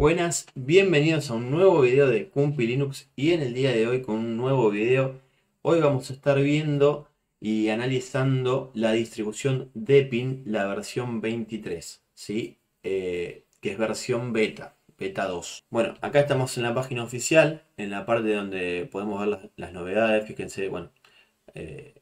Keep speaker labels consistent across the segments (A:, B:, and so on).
A: Buenas, bienvenidos a un nuevo video de Cumpi Linux y en el día de hoy con un nuevo video. Hoy vamos a estar viendo y analizando la distribución Deepin, la versión 23, ¿sí? Eh, que es versión beta, beta 2. Bueno, acá estamos en la página oficial, en la parte donde podemos ver las, novedades, fíjense, bueno, eh,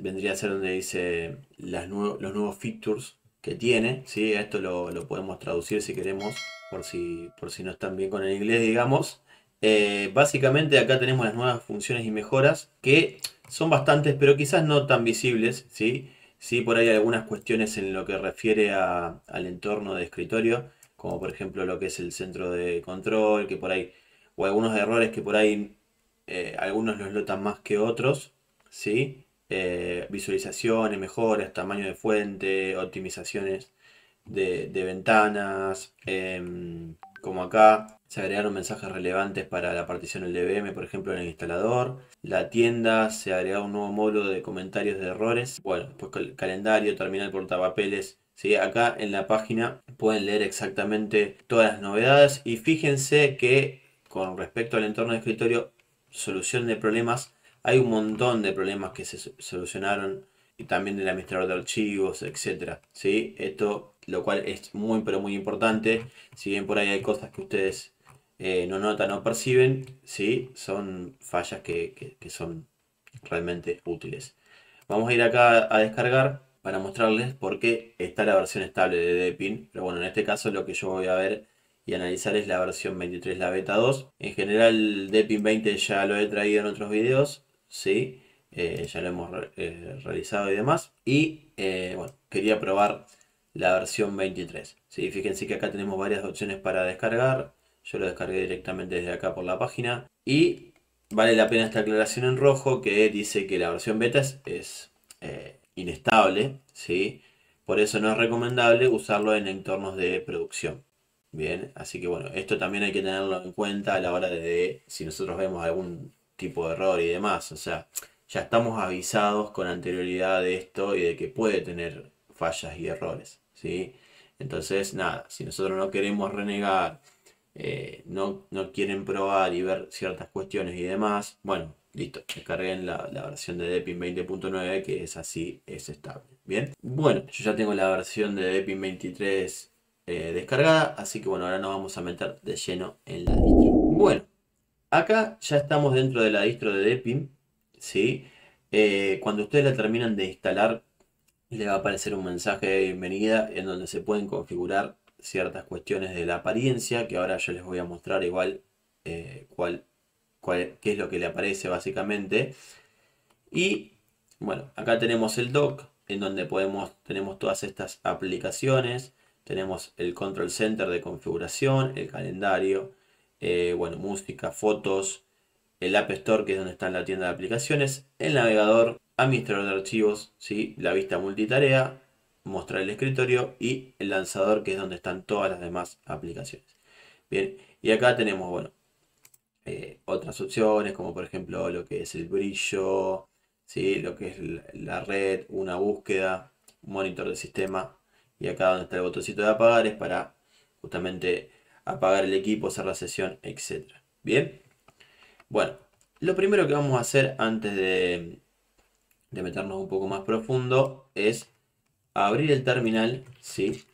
A: vendría a ser donde dice las los nuevos features que tiene, ¿sí? Esto lo, podemos traducir si queremos, por si, por si no están bien con el inglés, digamos. Eh, básicamente acá tenemos las nuevas funciones y mejoras que son bastantes, pero quizás no tan visibles, ¿sí? Sí, por ahí hay algunas cuestiones en lo que refiere al entorno de escritorio, como por ejemplo lo que es el centro de control, que por ahí, o algunos errores que por ahí eh, algunos los notan más que otros, ¿sí? Eh, visualizaciones, mejoras, tamaño de fuente, optimizaciones de, ventanas, em, como acá se agregaron mensajes relevantes para la partición LVM, por ejemplo en el instalador. La tienda se agregó un nuevo módulo de comentarios de errores. Bueno, pues calendario, terminal portapapeles. ¿sí? Acá en la página pueden leer exactamente todas las novedades y fíjense que con respecto al entorno de escritorio, solución de problemas hay un montón de problemas que se solucionaron y también del administrador de archivos, etcétera. ¿sí? Esto, lo cual es muy, pero muy importante. Si bien por ahí hay cosas que ustedes eh, no notan o perciben, ¿sí? son fallas que, son realmente útiles. Vamos a ir acá a descargar para mostrarles por qué está la versión estable de Depin. Pero bueno, en este caso lo que yo voy a ver y analizar es la versión 23, la beta 2. En general, Depin 20 ya lo he traído en otros videos. ¿sí? Eh, ya lo hemos eh, realizado y demás. Y bueno, quería probar la versión 23. ¿sí? Fíjense que acá tenemos varias opciones para descargar. Yo lo descargué directamente desde acá por la página. Y vale la pena esta aclaración en rojo que dice que la versión beta es, inestable. ¿sí? Por eso no es recomendable usarlo en entornos de producción. Bien, así que bueno, esto también hay que tenerlo en cuenta a la hora de si nosotros vemos algún tipo de error y demás. O sea, ya estamos avisados con anterioridad de esto y de que puede tener fallas y errores. ¿Sí? Entonces, nada, si nosotros no queremos renegar, eh, no, no, quieren probar y ver ciertas cuestiones y demás, bueno, listo, descarguen la, la versión de Depin 20.9 que es así, es estable. Bien, bueno, yo ya tengo la versión de Depin 23 eh, descargada, así que bueno, ahora nos vamos a meter de lleno en la distro. Bueno, Acá ya estamos dentro de la distro de Deepin. ¿sí? Eh, cuando ustedes la terminan de instalar, le va a aparecer un mensaje de bienvenida en donde se pueden configurar ciertas cuestiones de la apariencia, que ahora yo les voy a mostrar igual eh, cuál, qué es lo que le aparece básicamente. Y bueno, acá tenemos el dock, en donde podemos, tenemos todas estas aplicaciones. Tenemos el control center de configuración, el calendario, eh, bueno, música, fotos, el App Store, que es donde está la tienda de aplicaciones, el navegador, administrador de archivos, ¿sí? la vista multitarea, mostrar el escritorio y el lanzador, que es donde están todas las demás aplicaciones. Bien, y acá tenemos, bueno, eh, otras opciones, como por ejemplo lo que es el brillo, ¿sí? lo que es la red, una búsqueda, monitor de sistema, y acá donde está el botoncito de apagar es para justamente apagar el equipo, hacer la sesión, etc. Bien, bueno, lo primero que vamos a hacer antes de, de meternos un poco más profundo es abrir el terminal, ¿sí?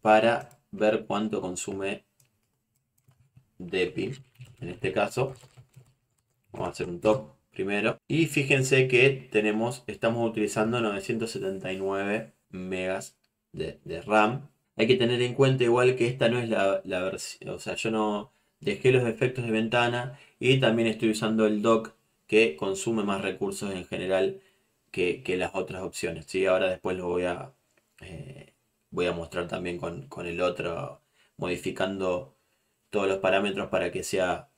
A: Para ver cuánto consume DEPI. En este caso, vamos a hacer un top primero. Y fíjense que tenemos, estamos utilizando 979 megas de, de RAM hay que tener en cuenta igual que esta no es la, versión, o sea, yo no dejé los efectos de ventana y también estoy usando el dock que consume más recursos en general que, las otras opciones. ¿sí? Ahora después lo voy a, eh, voy a mostrar también con, el otro, modificando todos los parámetros para que sea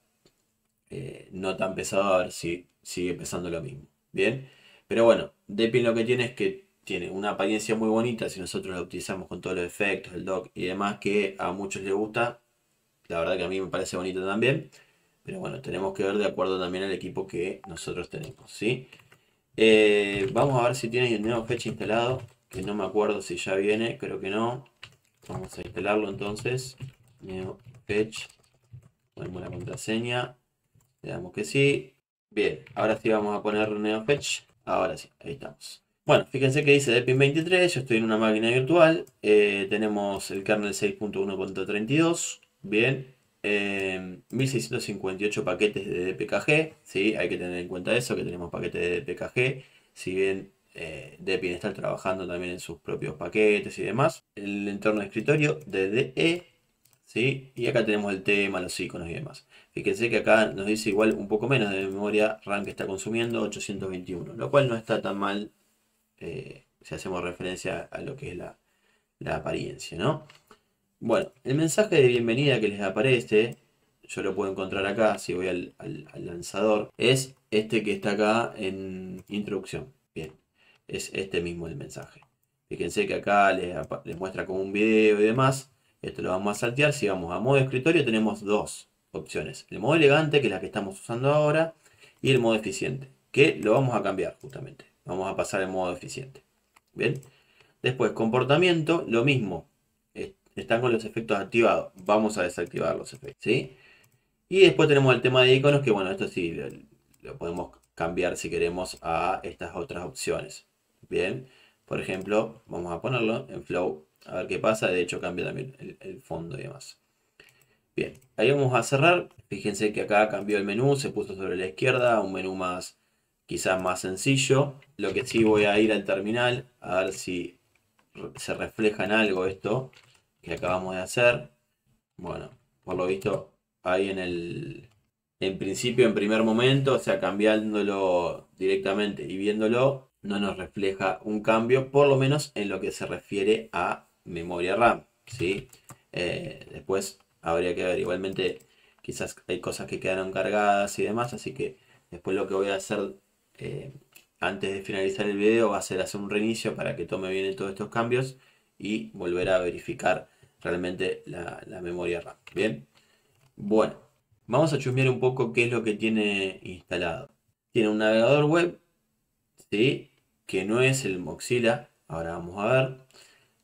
A: eh, no tan pesado, a ver si sigue pesando lo mismo. Bien, pero bueno, Depin lo que tiene es que tiene una apariencia muy bonita si nosotros la utilizamos con todos los efectos, el dock y demás, que a muchos les gusta. La verdad que a mí me parece bonito también. Pero bueno, tenemos que ver de acuerdo también al equipo que nosotros tenemos, ¿sí? Eh, vamos a ver si tiene el nuevo fecha instalado, que no me acuerdo si ya viene, creo que no. Vamos a instalarlo entonces. NeoFetch. Ponemos la contraseña. Le damos que sí. Bien, ahora sí vamos a poner NeoFetch. Ahora sí, ahí estamos. Bueno, fíjense que dice Deepin 23, yo estoy en una máquina virtual, eh, tenemos el kernel 6.1.32, bien, 1658 eh, paquetes de DPKG, ¿sí? hay que tener en cuenta eso, que tenemos paquetes de DPKG, si bien eh, Deepin está trabajando también en sus propios paquetes y demás. El entorno de escritorio DDE, ¿sí? y acá tenemos el tema, los iconos y demás. Fíjense que acá nos dice igual un poco menos de memoria RAM que está consumiendo, 821, lo cual no está tan mal eh, si hacemos referencia a lo que es la, apariencia, ¿no? Bueno, el mensaje de bienvenida que les aparece, yo lo puedo encontrar acá si voy al, lanzador, es este que está acá en introducción. Bien, es este mismo el mensaje. Fíjense que acá les, les muestra como un video y demás. Esto lo vamos a saltear. Si vamos a modo escritorio tenemos dos opciones. El modo elegante, que es la que estamos usando ahora, y el modo eficiente, que lo vamos a cambiar justamente. Vamos a pasar al modo eficiente. Bien. Después, comportamiento, lo mismo. Están con los efectos activados. Vamos a desactivar los efectos. ¿sí? Y después tenemos el tema de iconos, que bueno, esto sí lo, podemos cambiar si queremos a estas otras opciones. Bien. Por ejemplo, vamos a ponerlo en Flow. A ver qué pasa. De hecho, cambia también el, el fondo y demás. Bien, ahí vamos a cerrar. Fíjense que acá cambió el menú, se puso sobre la izquierda, un menú más quizás más sencillo. Lo que sí voy a ir al terminal a ver si se refleja en algo esto que acabamos de hacer. Bueno, por lo visto ahí en el en principio en primer momento, o sea, cambiándolo directamente y viéndolo, no nos refleja un cambio, por lo menos en lo que se refiere a memoria RAM. ¿sí? Eh, después habría que ver, igualmente quizás hay cosas que quedaron cargadas y demás, así que después lo que voy a hacer eh, antes de finalizar el video va a ser hacer un reinicio para que tome bien todos estos cambios y volver a verificar realmente la, memoria RAM. Bien, bueno, vamos a chusmear un poco qué es lo que tiene instalado. Tiene un navegador web, ¿sí? que no es el Mozilla, ahora vamos a ver.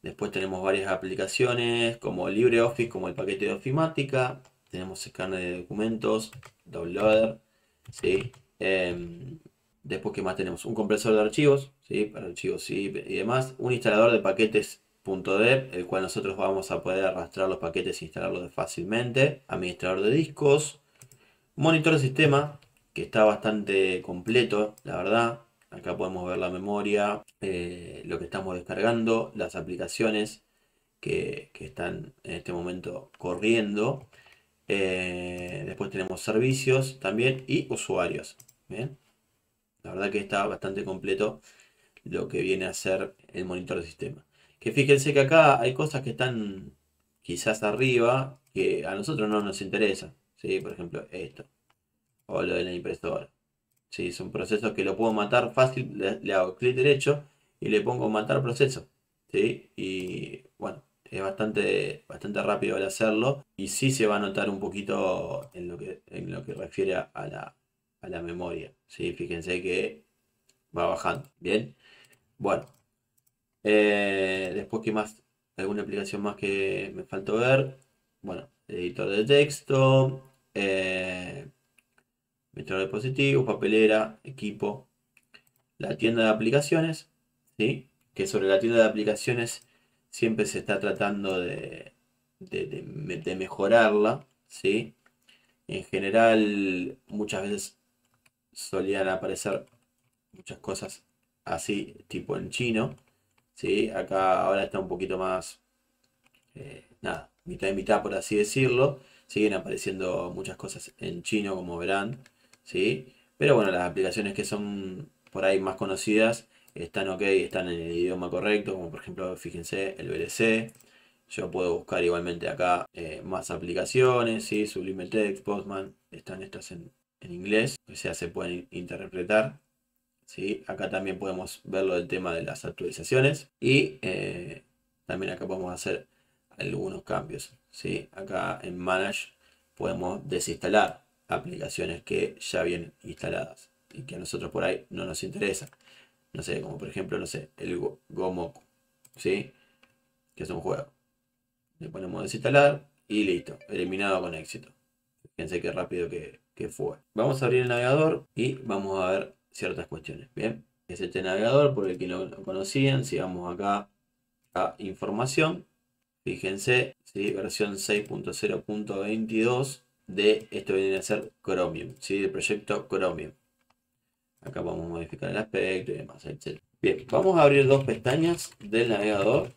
A: Después tenemos varias aplicaciones como LibreOffice, como el paquete de Ofimática. Tenemos escáner de documentos, Downloader, ¿sí? Em, Después, ¿qué más tenemos? Un compresor de archivos, ¿sí? para archivos zip y demás. Un instalador de paquetes el cual nosotros vamos a poder arrastrar los paquetes e instalarlos fácilmente. Administrador de discos. Monitor de sistema, que está bastante completo, la verdad. Acá podemos ver la memoria, eh, lo que estamos descargando, las aplicaciones que, están en este momento corriendo. Eh, después tenemos servicios también y usuarios. ¿bien? La verdad que está bastante completo lo que viene a ser el monitor de sistema. Que fíjense que acá hay cosas que están quizás arriba que a nosotros no nos interesa. ¿sí? Por ejemplo, esto. O lo de la impresora. ¿sí? Son procesos que lo puedo matar fácil. Le, hago clic derecho y le pongo matar proceso. ¿sí? Y bueno, es bastante, bastante rápido al hacerlo. Y sí se va a notar un poquito en lo que, en lo que refiere a la, a la memoria. ¿sí? Fíjense que va bajando. Bien. Bueno. Eh, después, ¿qué más? ¿Alguna aplicación más que me faltó ver? Bueno, editor de texto. Eh, de dispositivos, papelera, equipo. La tienda de aplicaciones. ¿sí? Que sobre la tienda de aplicaciones siempre se está tratando de, de, de mejorarla. ¿sí? En general, muchas veces solían aparecer muchas cosas así, tipo en chino. ¿Sí? Acá ahora está un poquito más, eh, nada, mitad y mitad por así decirlo. Siguen apareciendo muchas cosas en chino, como verán. ¿sí? Pero bueno, las aplicaciones que son por ahí más conocidas están ok, están en el idioma correcto, como por ejemplo, fíjense, el VLC. Yo puedo buscar igualmente acá eh, más aplicaciones, ¿sí? Sublime Text, Postman, están estas en, en inglés, o sea, se pueden interpretar. ¿Sí? Acá también podemos verlo del tema de las actualizaciones y eh, también acá podemos hacer algunos cambios. ¿sí? Acá en Manage podemos desinstalar aplicaciones que ya vienen instaladas y que a nosotros por ahí no nos interesa. No sé, como por ejemplo, no sé, el Gomoku, ¿sí? Que es un juego. Le ponemos desinstalar y listo, eliminado con éxito. Fíjense qué rápido que, fue. Vamos a abrir el navegador y vamos a ver ciertas cuestiones. Bien, es este navegador por el que lo conocían. Si vamos acá a información, fíjense, ¿sí? versión 6.0.22 de esto viene a ser Chromium, ¿sí? del proyecto Chromium. Acá a modificar el aspecto y demás, etc. Bien, vamos a abrir dos pestañas del navegador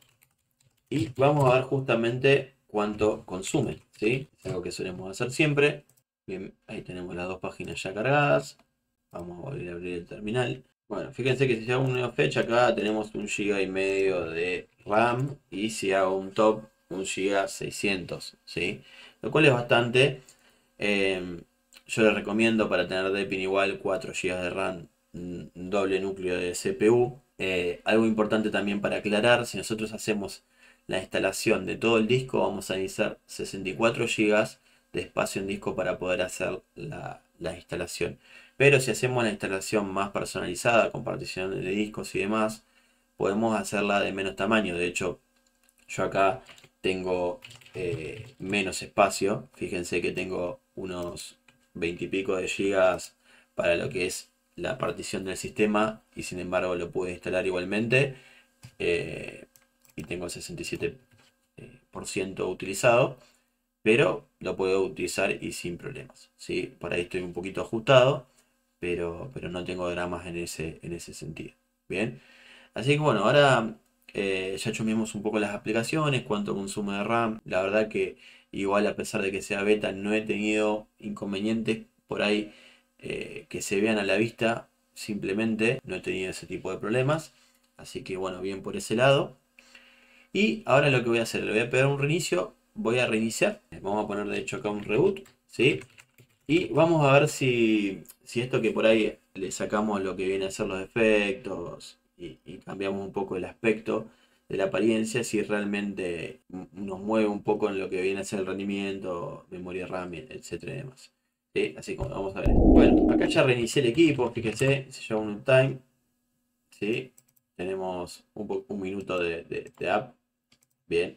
A: y vamos a ver justamente cuánto consume. ¿sí? Es algo que solemos hacer siempre. Bien, ahí tenemos las dos páginas ya cargadas. Vamos a volver a abrir el terminal. Bueno, fíjense que si hago una fecha acá tenemos un giga y medio de RAM y si hago un top un giga 600, ¿sí? Lo cual es bastante. Em, yo les recomiendo para tener Deepin igual 4 GB de RAM, doble núcleo de CPU. Eh, algo importante también para aclarar, si nosotros hacemos la instalación de todo el disco, vamos a necesitar 64 GB de espacio en disco para poder hacer la, instalación. Pero si hacemos la instalación más personalizada, con partición de discos y demás, podemos hacerla de menos tamaño. De hecho, yo acá tengo eh, menos espacio. Fíjense que tengo unos 20 y pico de gigas para lo que es la partición del sistema y sin embargo lo pude instalar igualmente eh, y tengo 67% eh, utilizado pero lo puedo utilizar y sin problemas ¿sí? por ahí estoy un poquito ajustado pero, pero no tengo dramas en ese, en ese sentido. Bien. Así que bueno ahora eh, ya chumimos un poco las aplicaciones cuánto consume de RAM. La verdad que igual a pesar de que sea beta no he tenido inconvenientes por ahí eh, que se vean a la vista simplemente no he tenido ese tipo de problemas. Así que bueno bien por ese lado. Y ahora lo que voy a hacer le voy a pegar un reinicio voy a reiniciar. Vamos a poner de hecho acá un reboot ¿sí? y vamos a ver si, si esto que por ahí le sacamos lo que viene a ser los efectos y, cambiamos un poco el aspecto de la apariencia si realmente nos mueve un poco en lo que viene a ser el rendimiento, memoria RAM, etcétera y demás. Así como vamos a ver. Bueno, acá ya reinicié el equipo, fíjense, se llama un time. ¿sí? Tenemos un, minuto de, de, app. Bien.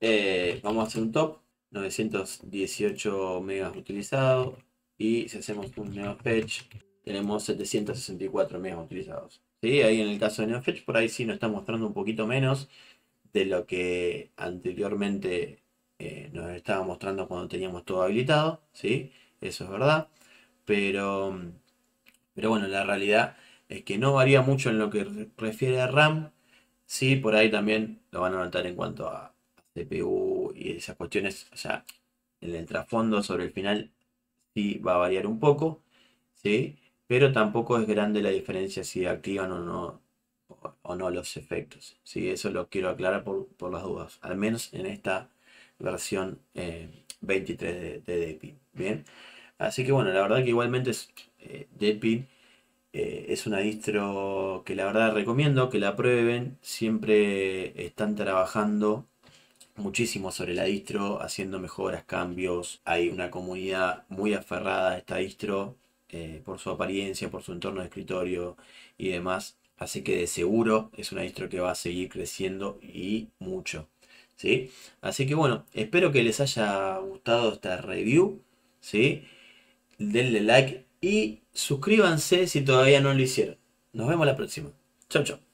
A: Eh, vamos a hacer un top. 918 megas utilizados. Y si hacemos un NeoFetch, tenemos 764 megas utilizados. ¿Sí? Ahí en el caso de NeoFetch, por ahí sí nos está mostrando un poquito menos de lo que anteriormente eh, nos estaba mostrando cuando teníamos todo habilitado. ¿sí? eso es verdad. Pero, pero bueno, la realidad es que no varía mucho en lo que refiere a RAM. Sí, por ahí también lo van a notar en cuanto a CPU y esas cuestiones. O sea, en el trasfondo sobre el final sí va a variar un poco. ¿sí? Pero tampoco es grande la diferencia si activan o no, o, no los efectos. ¿sí? Eso lo quiero aclarar por, las dudas. Al menos en esta versión 23 eh, de, de Bien. Así que bueno, la verdad que igualmente es, eh, eh, es una distro que la verdad recomiendo que la prueben. Siempre están trabajando muchísimo sobre la distro, haciendo mejoras, cambios. Hay una comunidad muy aferrada a esta distro eh, por su apariencia, por su entorno de escritorio y demás. Así que de seguro es una distro que va a seguir creciendo y mucho. ¿sí? Así que bueno, espero que les haya gustado esta review. ¿sí? denle like y suscríbanse si todavía no lo hicieron. Nos vemos la próxima. Chau, chau.